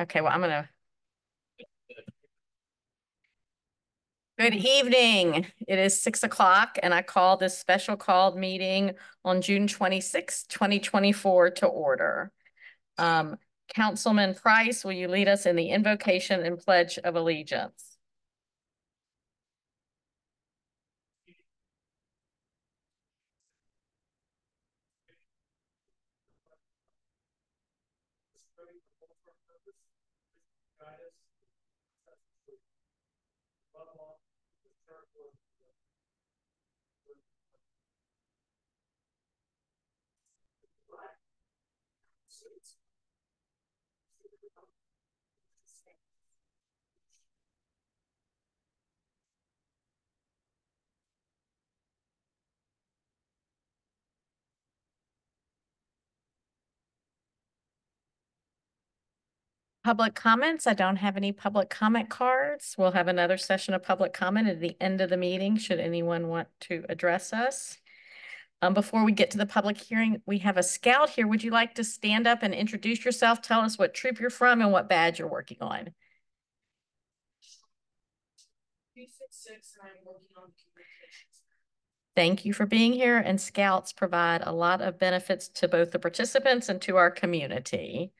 Okay, well, I'm gonna. Good evening. It is six o'clock and I call this special called meeting on June twenty-sixth, twenty twenty-four to order. Um, Councilman Price, will you lead us in the invocation and pledge of allegiance? Public comments. I don't have any public comment cards. We'll have another session of public comment at the end of the meeting, should anyone want to address us. Um, before we get to the public hearing, we have a scout here. Would you like to stand up and introduce yourself? Tell us what troop you're from and what badge you're working on. Thank you for being here and scouts provide a lot of benefits to both the participants and to our community.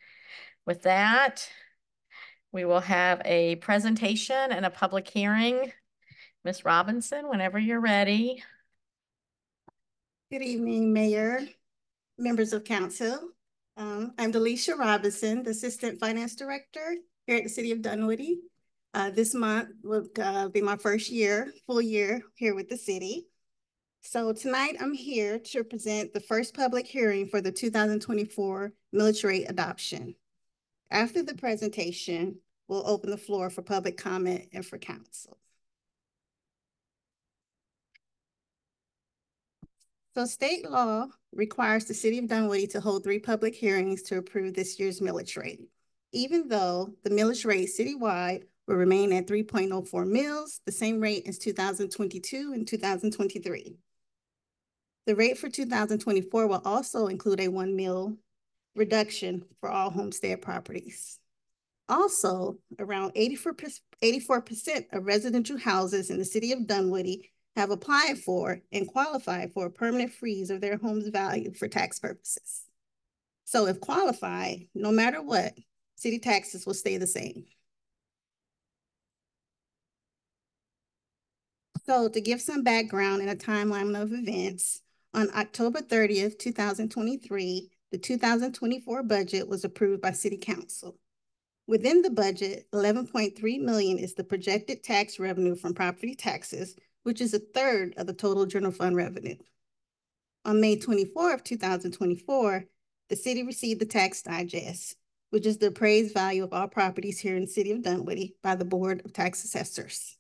With that, we will have a presentation and a public hearing. Ms. Robinson, whenever you're ready. Good evening, Mayor, members of council. Um, I'm Delisha Robinson, the Assistant Finance Director here at the City of Dunwoody. Uh, this month will uh, be my first year, full year here with the city. So tonight I'm here to present the first public hearing for the 2024 millage rate adoption. After the presentation, we'll open the floor for public comment and for council. So state law requires the city of Dunwoody to hold three public hearings to approve this year's millage rate. Even though the millage rate citywide will remain at 3.04 mills, the same rate as 2022 and 2023. The rate for 2024 will also include a one mill reduction for all homestead properties. Also, around 84%, 84% of residential houses in the city of Dunwoody have applied for and qualified for a permanent freeze of their home's value for tax purposes. So if qualified, no matter what, city taxes will stay the same. So to give some background and a timeline of events, on October 30th, 2023, the 2024 budget was approved by City Council. Within the budget, 11.3 million is the projected tax revenue from property taxes, which is a third of the total general fund revenue. On May 24 of 2024, the city received the tax digest, which is the appraised value of all properties here in the city of Dunwoody by the Board of Tax Assessors.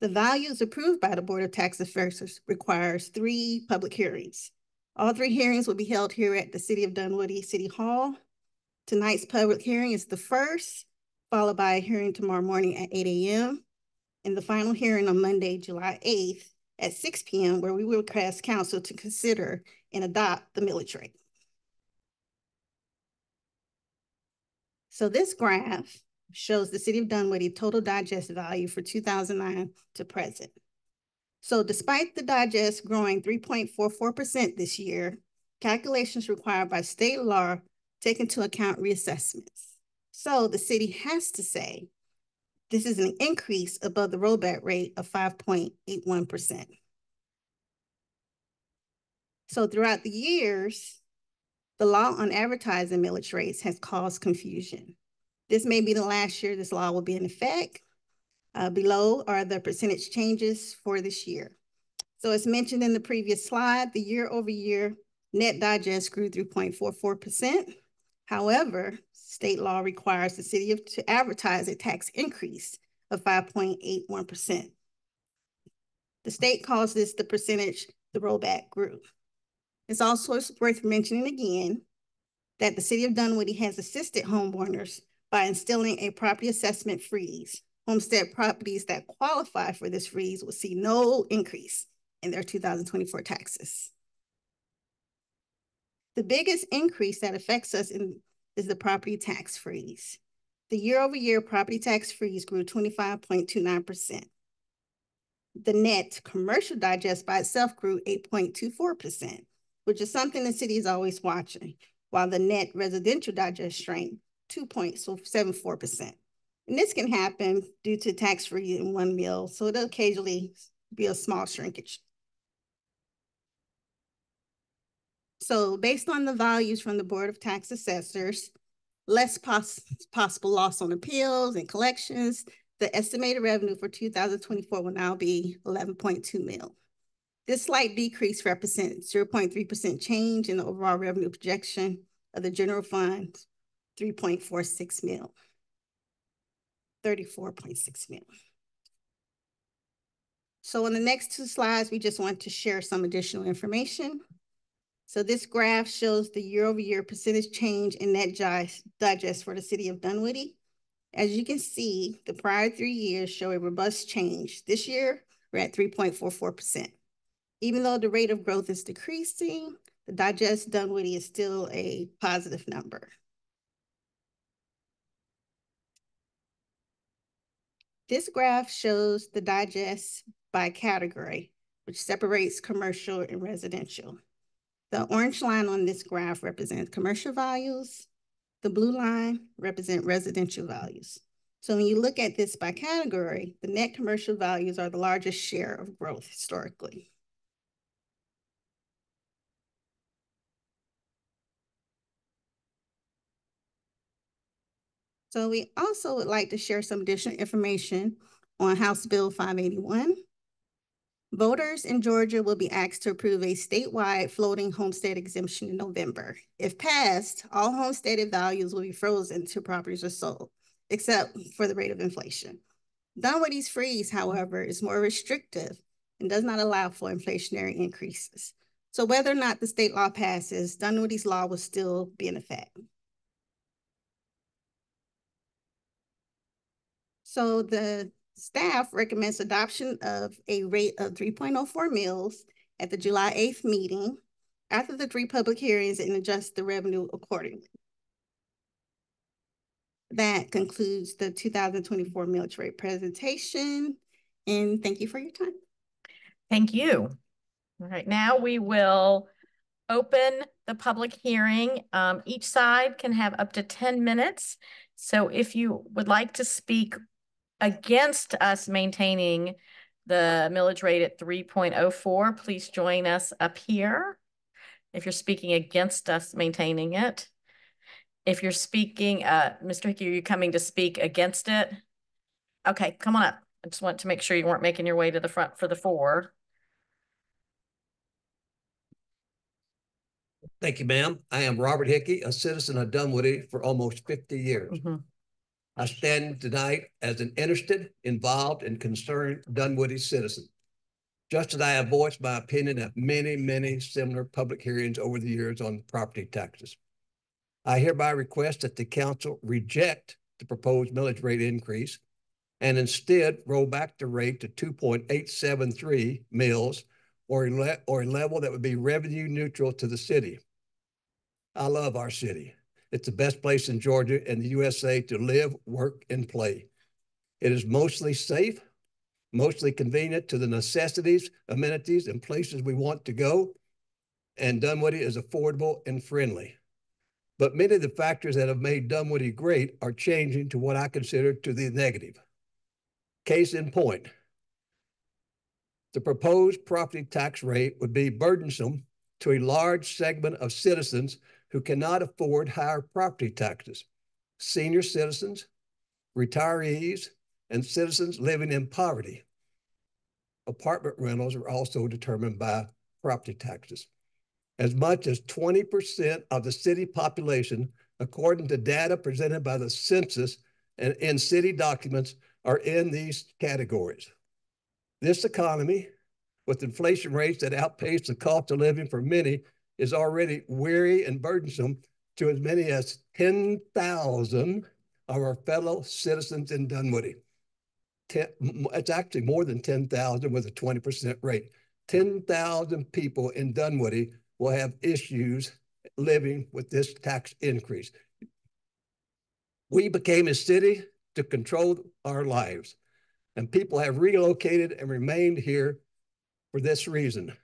The values approved by the Board of Tax Assessors requires three public hearings. All three hearings will be held here at the City of Dunwoody City Hall. Tonight's public hearing is the first, followed by a hearing tomorrow morning at 8 a.m. and the final hearing on Monday, July 8th at 6 p.m. where we will request council to consider and adopt the rate. So this graph shows the city of Dunwoody total digest value for 2009 to present. So despite the digest growing 3.44% this year, calculations required by state law take into account reassessments. So the city has to say, this is an increase above the rollback rate of 5.81%. So throughout the years, the law on advertising millage rates has caused confusion. This may be the last year this law will be in effect. Uh, below are the percentage changes for this year. So as mentioned in the previous slide, the year over year net digest grew 3.44%. However, state law requires the city of, to advertise a tax increase of 5.81%. The state calls this the percentage the rollback grew. It's also worth mentioning again that the city of Dunwoody has assisted homeowners by instilling a property assessment freeze. Homestead properties that qualify for this freeze will see no increase in their 2024 taxes. The biggest increase that affects us in is the property tax freeze. The year-over-year property tax freeze grew twenty-five point two nine percent. The net commercial digest by itself grew eight point two four percent, which is something the city is always watching, while the net residential digest shrank two point seven four percent. And this can happen due to tax-free in one mill, so it'll occasionally be a small shrinkage. So based on the values from the Board of Tax Assessors, less pos possible loss on appeals and collections, the estimated revenue for 2024 will now be 11.2 mil. This slight decrease represents 0.3% change in the overall revenue projection of the general fund, 3.46 mil. 34.6 mil. So on the next two slides, we just want to share some additional information. So this graph shows the year-over-year -year percentage change in net digest for the city of Dunwoody. As you can see, the prior three years show a robust change. This year, we're at 3.44%. Even though the rate of growth is decreasing, the digest Dunwoody is still a positive number. This graph shows the digest by category, which separates commercial and residential. The orange line on this graph represents commercial values. The blue line represent residential values. So when you look at this by category, the net commercial values are the largest share of growth historically. So we also would like to share some additional information on House Bill 581. Voters in Georgia will be asked to approve a statewide floating homestead exemption in November. If passed, all homesteaded values will be frozen until properties are sold, except for the rate of inflation. Dunwoody's freeze, however, is more restrictive and does not allow for inflationary increases. So whether or not the state law passes, Dunwoody's law will still be in effect. So the staff recommends adoption of a rate of 3.04 mils at the July 8th meeting after the three public hearings and adjust the revenue accordingly. That concludes the 2024 millage rate presentation. And thank you for your time. Thank you. All right, now we will open the public hearing. Um, each side can have up to 10 minutes. So if you would like to speak against us maintaining the millage rate at 3.04, please join us up here. If you're speaking against us maintaining it. If you're speaking, uh, Mr. Hickey, are you coming to speak against it? Okay, come on up. I just want to make sure you weren't making your way to the front for the four. Thank you, ma'am. I am Robert Hickey, a citizen of Dunwoody for almost 50 years. Mm -hmm. I stand tonight as an interested, involved, and concerned Dunwoody citizen. Just as I have voiced my opinion at many, many similar public hearings over the years on property taxes. I hereby request that the council reject the proposed millage rate increase and instead roll back the rate to 2.873 mils or a, or a level that would be revenue neutral to the city. I love our city. It's the best place in Georgia and the USA to live, work, and play. It is mostly safe, mostly convenient to the necessities, amenities, and places we want to go. And Dunwoody is affordable and friendly. But many of the factors that have made Dunwoody great are changing to what I consider to the negative. Case in point, the proposed property tax rate would be burdensome to a large segment of citizens who cannot afford higher property taxes, senior citizens, retirees, and citizens living in poverty. Apartment rentals are also determined by property taxes. As much as 20% of the city population, according to data presented by the census and in city documents, are in these categories. This economy, with inflation rates that outpace the cost of living for many, is already weary and burdensome to as many as 10,000 of our fellow citizens in Dunwoody. Ten, it's actually more than 10,000 with a 20% rate. 10,000 people in Dunwoody will have issues living with this tax increase. We became a city to control our lives, and people have relocated and remained here for this reason.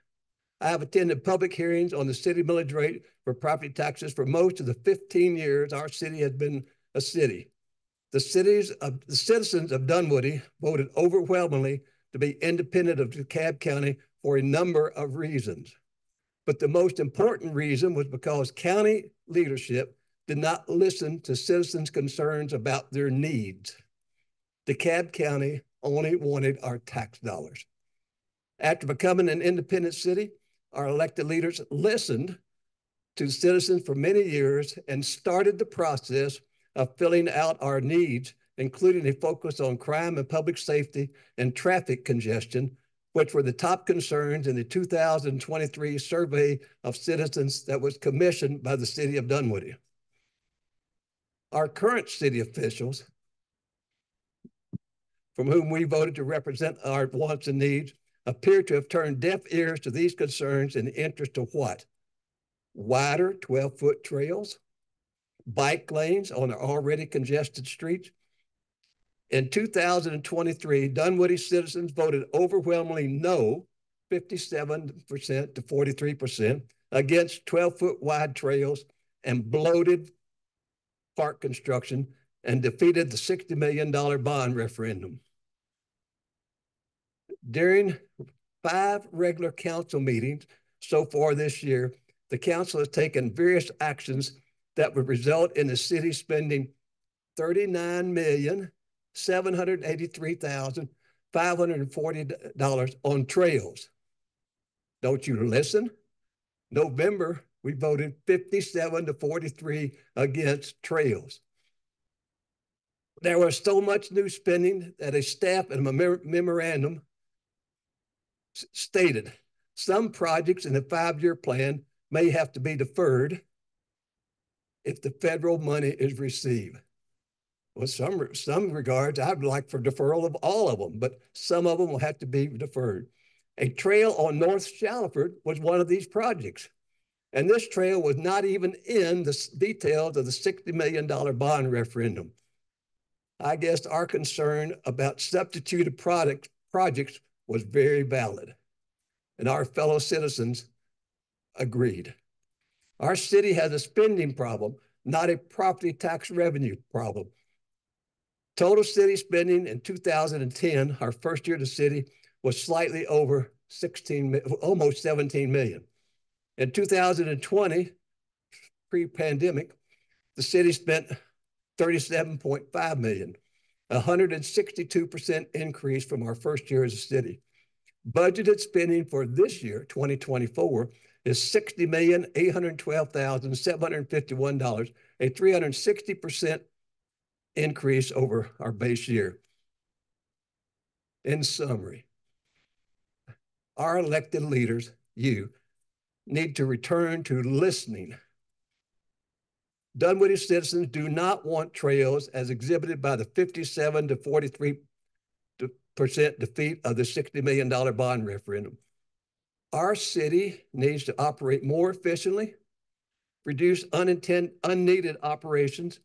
I have attended public hearings on the city millage rate for property taxes for most of the 15 years our city has been a city. The cities of the citizens of Dunwoody voted overwhelmingly to be independent of DeKalb County for a number of reasons. But the most important reason was because county leadership did not listen to citizens' concerns about their needs. DeKalb County only wanted our tax dollars. After becoming an independent city, our elected leaders listened to citizens for many years and started the process of filling out our needs, including a focus on crime and public safety and traffic congestion, which were the top concerns in the 2023 survey of citizens that was commissioned by the city of Dunwoody. Our current city officials, from whom we voted to represent our wants and needs, appear to have turned deaf ears to these concerns in the interest of what? Wider 12-foot trails, bike lanes on already congested streets. In 2023, Dunwoody citizens voted overwhelmingly no, 57% to 43%, against 12-foot wide trails and bloated park construction and defeated the $60 million bond referendum. During five regular council meetings so far this year, the council has taken various actions that would result in the city spending $39,783,540 on trails. Don't you listen? November, we voted 57 to 43 against trails. There was so much new spending that a staff and a memorandum stated some projects in the five-year plan may have to be deferred if the federal money is received. Well, some, some regards, I'd like for deferral of all of them, but some of them will have to be deferred. A trail on North Shallowford was one of these projects. And this trail was not even in the details of the $60 million bond referendum. I guess our concern about substituted product projects was very valid. And our fellow citizens agreed. Our city has a spending problem, not a property tax revenue problem. Total city spending in 2010, our first year of the city, was slightly over 16, almost 17 million. In 2020, pre-pandemic, the city spent 37.5 million, 162% increase from our first year as a city. Budgeted spending for this year, 2024, is $60,812,751, a 360% increase over our base year. In summary, our elected leaders, you, need to return to listening. Dunwoody citizens do not want trails as exhibited by the 57 to 43 percent defeat of the $60 million bond referendum. Our city needs to operate more efficiently, reduce unintended, unneeded operations,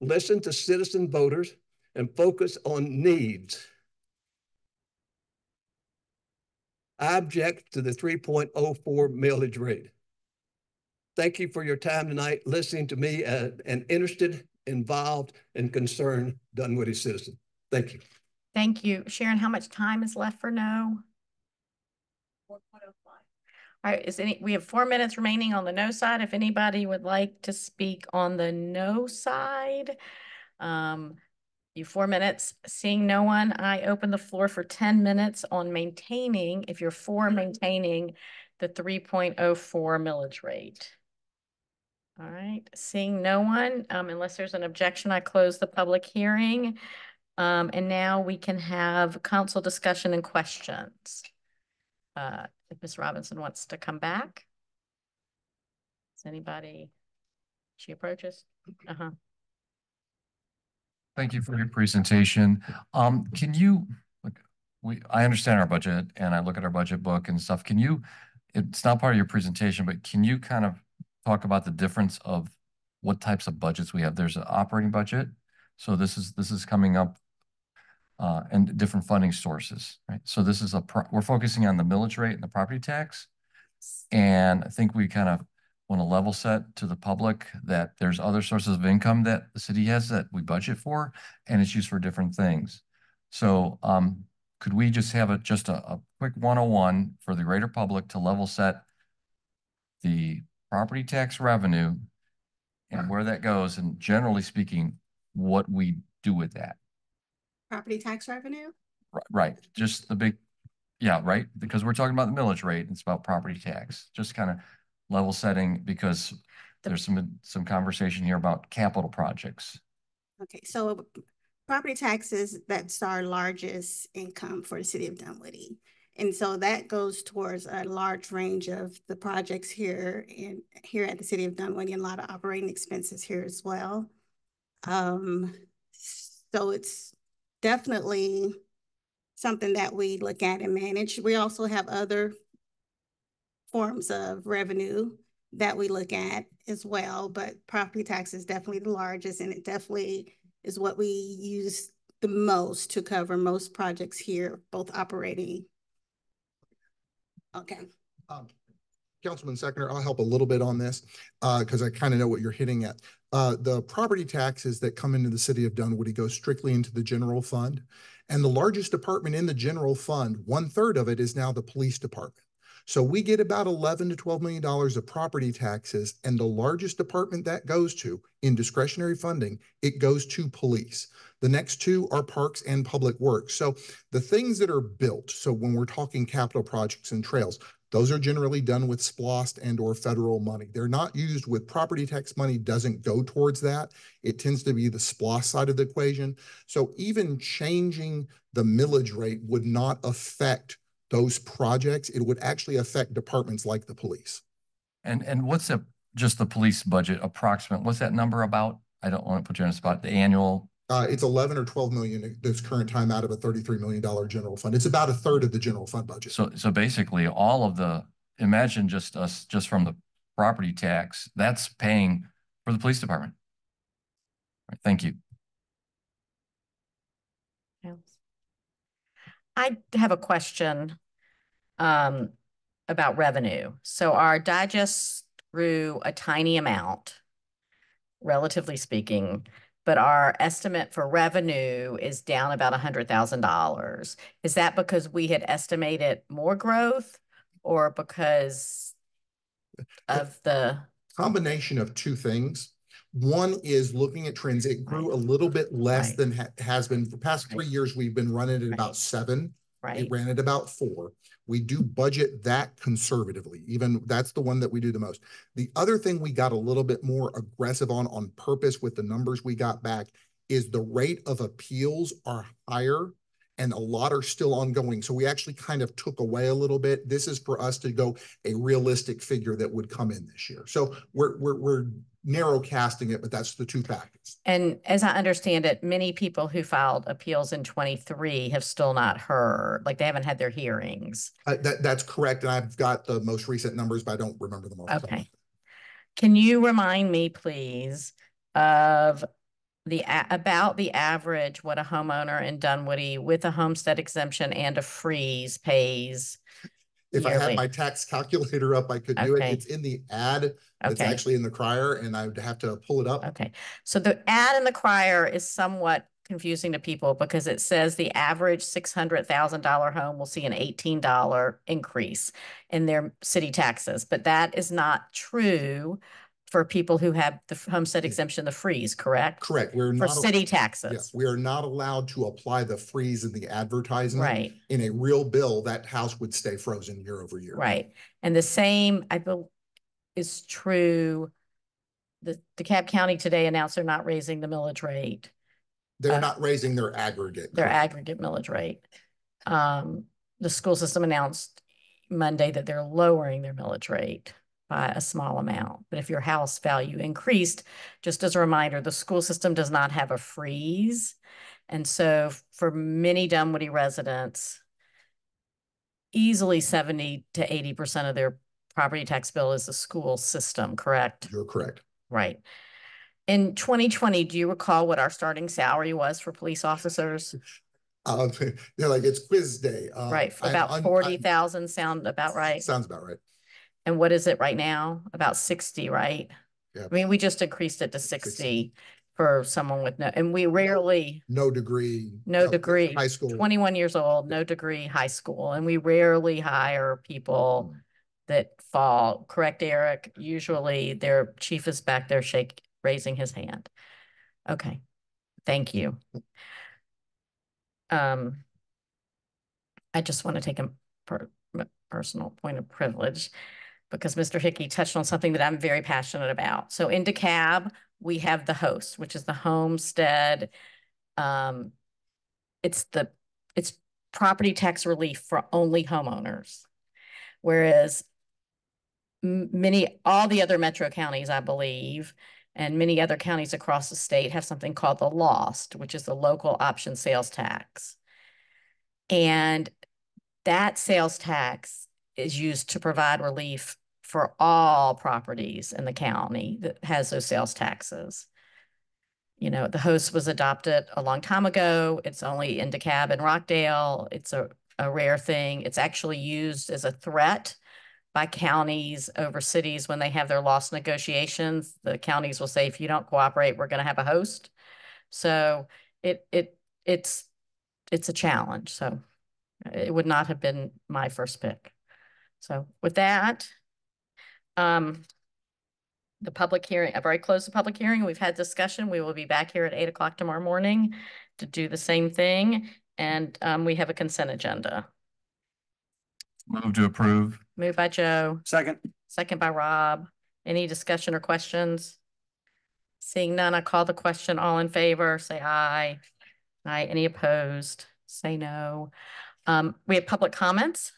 listen to citizen voters, and focus on needs. I object to the 3.04 millage rate. Thank you for your time tonight, listening to me as an interested, involved, and concerned Dunwoody citizen. Thank you. Thank you. Sharon, how much time is left for no? All right, is any, we have four minutes remaining on the no side. If anybody would like to speak on the no side, um, you four minutes. Seeing no one, I open the floor for 10 minutes on maintaining, if you're for maintaining the 3.04 millage rate. All right, seeing no one, um, unless there's an objection, I close the public hearing. Um, and now we can have council discussion and questions. Uh, if Ms. Robinson wants to come back. Does anybody, she approaches? Uh-huh. Thank you for your presentation. Um, can you, we, I understand our budget and I look at our budget book and stuff. Can you, it's not part of your presentation, but can you kind of talk about the difference of what types of budgets we have? There's an operating budget, So this is, this is coming up uh, and different funding sources, right? So this is a, pro- we're focusing on the millage rate and the property tax. And I think we kind of want to level set to the public that there's other sources of income that the city has that we budget for, and it's used for different things. So, um, could we just have a, just a, a quick one-on-one for the greater public to level set the property tax revenue and uh-huh. where that goes, and generally speaking, what we do with that? Property tax revenue? Ri- Right, just the big, yeah, right, because we're talking about the millage rate, it's about property tax, just kind of level setting, because there's some, some conversation here about capital projects. Okay, so property taxes, that's our largest income for the city of Dunwoody. And so that goes towards a large range of the projects here in, here at the city of Dunwoody, and a lot of operating expenses here as well. Um, so it's definitely something that we look at and manage. We also have other forms of revenue that we look at as well, but property tax is definitely the largest and it definitely is what we use the most to cover most projects here, both operating. Okay, Um, Councilman Seconder, I'll help a little bit on this, uh, because I kind of know what you're hitting at. Uh, the property taxes that come into the city of Dunwoody go strictly into the general fund. And the largest department in the general fund, one third of it is now the police department. So we get about eleven to twelve million dollars of property taxes, and the largest department that goes to in discretionary funding, it goes to police. The next two are parks and public works. So the things that are built, so when we're talking capital projects and trails, those are generally done with SPLOST and or federal money. They're not used with property tax money doesn't go towards that. It tends to be the SPLOST side of the equation. So even changing the millage rate would not affect those projects. It would actually affect departments like the police. And, and what's the, just the police budget approximate, what's that number about? I don't want to put you on the spot, the annual, Uh, it's eleven or twelve million at this current time out of a thirty-three million dollar general fund. It's about a third of the general fund budget. so, so basically all of the, imagine just us, just from the property tax, that's paying for the police department. Right, Thank you. I have a question um, about revenue. So our digest grew a tiny amount, relatively speaking, but our estimate for revenue is down about a hundred thousand dollars. Is that because we had estimated more growth or because of the, Combination of two things. One is looking at trends. It grew a little bit less Right. than ha- has been for the past three years. We've been running at Right. about seven. right? It ran at about four. We do budget that conservatively, even that's the one that we do the most. The other thing we got a little bit more aggressive on, on purpose with the numbers we got back is the rate of appeals are higher and a lot are still ongoing. So we actually kind of took away a little bit. This is for us to go a realistic figure that would come in this year. So we're, we're, we're narrow casting it, but that's the two factors. And as I understand it, many people who filed appeals in twenty-three have still not heard, like they haven't had their hearings. Uh, that, that's correct. And I've got the most recent numbers, but I don't remember them. off the top of my Okay. Can you remind me, please, of the, about the average, what a homeowner in Dunwoody with a homestead exemption and a freeze pays? If I had my tax calculator up, I could do it. It's in the ad. It's Okay, actually in the crier and I would have to pull it up. okay. So the ad in the crier is somewhat confusing to people because it says the average six hundred thousand dollar home will see an eighteen dollar increase in their city taxes, but that is not true for people who have the homestead exemption, the freeze, correct? Correct. We're For not. al- city Yes, taxes, we are not allowed to apply the freeze in the advertisement. right? In a real bill, that house would stay frozen year over year. Right, and the same, I bel is true. The DeKalb County today announced they're not raising the millage rate, They're Uh, not raising their aggregate. their aggregate millage rate. Um, the school system announced Monday that they're lowering their millage rate by a small amount. But if your house value increased, just as a reminder, the school system does not have a freeze. And so for many Dunwoody residents, easily seventy to eighty percent of their property tax bill is the school system, correct? You're correct. Right. In twenty twenty, do you recall what our starting salary was for police officers? Um, they're like, it's quiz day. Uh, Right, about un- forty I'm- thousand sound about right? Sounds about right. And what is it right now? About sixty, right? Yeah. I mean, we just increased it to 60. sixty for someone with no, and we rarely, No degree. No degree, High school. twenty-one years old, no degree, high school, and we rarely hire people that fall, correct, Eric? Usually their chief is back there shake, raising his hand. Okay, thank you. Um, I just want to take a per, personal point of privilege because Mr. Hickey touched on something that I'm very passionate about. So in DeKalb, we have the HOST, which is the homestead. Um, it's the, it's property tax relief for only homeowners. Whereas many, all the other metro counties, I believe, and many other counties across the state have something called the LOST, which is the local option sales tax. And that sales tax is used to provide relief for all properties in the county that has those sales taxes. You know, the HOST was adopted a long time ago. It's only in DeKalb and Rockdale. It's a, a rare thing. It's actually used as a threat by counties over cities when they have their LOST negotiations. The counties will say, if you don't cooperate, we're going to have a HOST. So it, it, it's, it's a challenge. So it would not have been my first pick. So with that, um, the public hearing, I've already closed the public hearing. We've had discussion. We will be back here at eight o'clock tomorrow morning to do the same thing. And, um, we have a consent agenda. Move to approve. Moved by Joe, Second. second by Rob. Any discussion or questions? Seeing none, I call the question. All in favor, say aye. Aye. Any opposed? Say no. Um, we have public comments.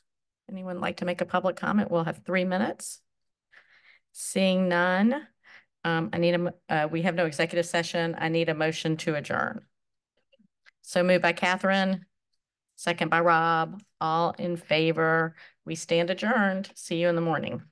Anyone like to make a public comment? We'll have three minutes. Seeing none, um, I need a, uh, we have no executive session. I need a motion to adjourn. So moved by Catherine, second by Rob, all in favor. We stand adjourned. See you in the morning.